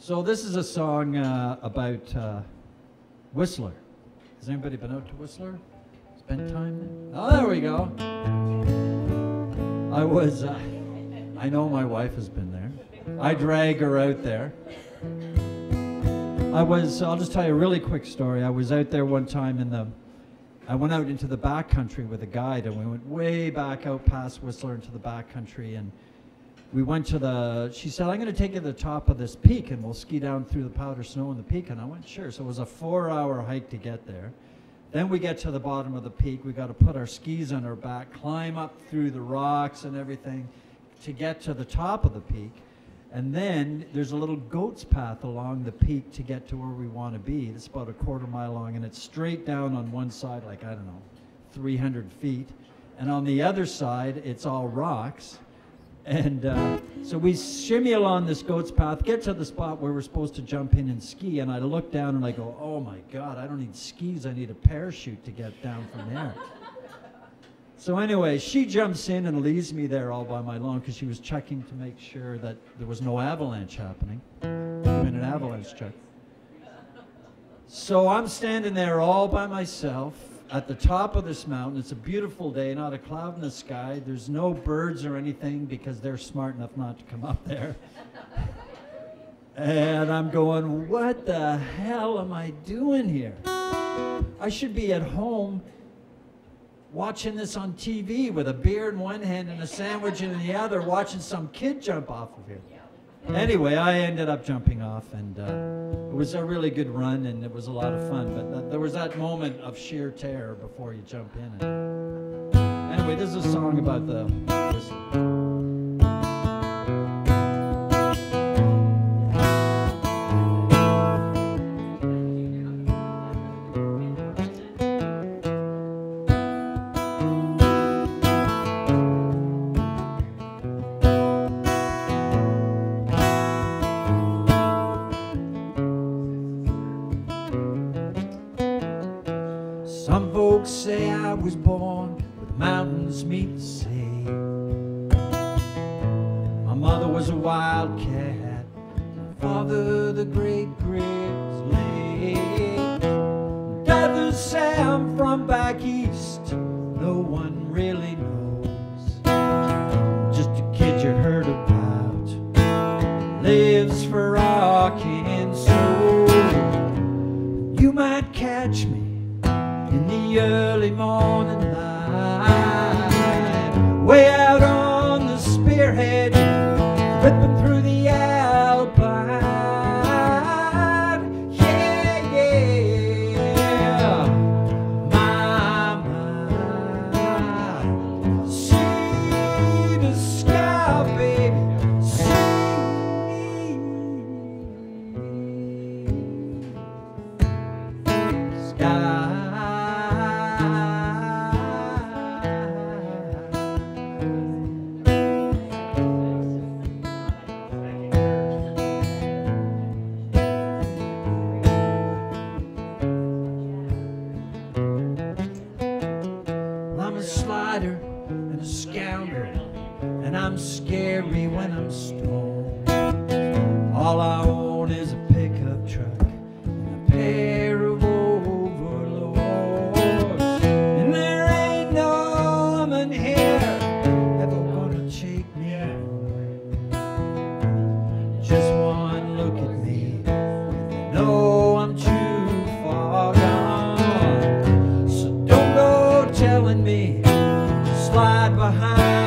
So this is a song uh, about uh, Whistler. Has anybody been out to Whistler? Spent time? Oh, there we go. I was. Uh, I know my wife has been there. I drag her out there. I was. I'll just tell you a really quick story. I was out there one time in the. I went out into the back country with a guide, and we went way back out past Whistler into the back country, and we went to the, she said, I'm going to take you to the top of this peak and we'll ski down through the powder snow in the peak. And I went, sure. So it was a four hour hike to get there. Then we get to the bottom of the peak. We got to put our skis on our back, climb up through the rocks and everything to get to the top of the peak. And then there's a little goat's path along the peak to get to where we want to be. It's about a quarter mile long and it's straight down on one side, like, I don't know, 300 feet. And on the other side, it's all rocks and uh, so we shimmy along this goat's path, get to the spot where we're supposed to jump in and ski. And I look down and I go, oh my God, I don't need skis. I need a parachute to get down from there. so anyway, she jumps in and leaves me there all by my lawn because she was checking to make sure that there was no avalanche happening. Doing an avalanche check. So I'm standing there all by myself at the top of this mountain. It's a beautiful day, not a cloud in the sky. There's no birds or anything because they're smart enough not to come up there. and I'm going, what the hell am I doing here? I should be at home watching this on TV with a beer in one hand and a sandwich in the other, watching some kid jump off of here. Anyway, I ended up jumping off, and uh, it was a really good run, and it was a lot of fun. But th there was that moment of sheer terror before you jump in. And anyway, this is a song about the. Some folks say I was born where the mountains meet the sea. My mother was a wildcat, my father the great grizzly. Others say I'm from back east, no one really early morning light. Way out All I want is a pickup truck and a pair of overlords. And there ain't no woman here ever gonna cheat me. Just one look at me, and they know I'm too far gone. So don't go telling me slide behind.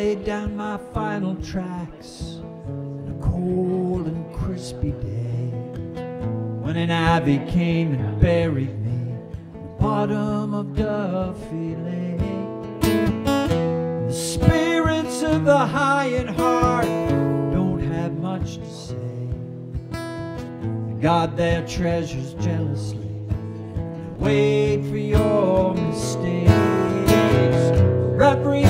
laid down my final tracks on a cold and crispy day when an ivy came and buried me in the bottom of Duffy Lake. The spirits of the high and hard don't have much to say. They guard their treasures jealously wait for your mistakes. Referee